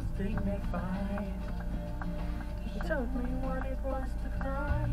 was dignified. He told me what it was to cry.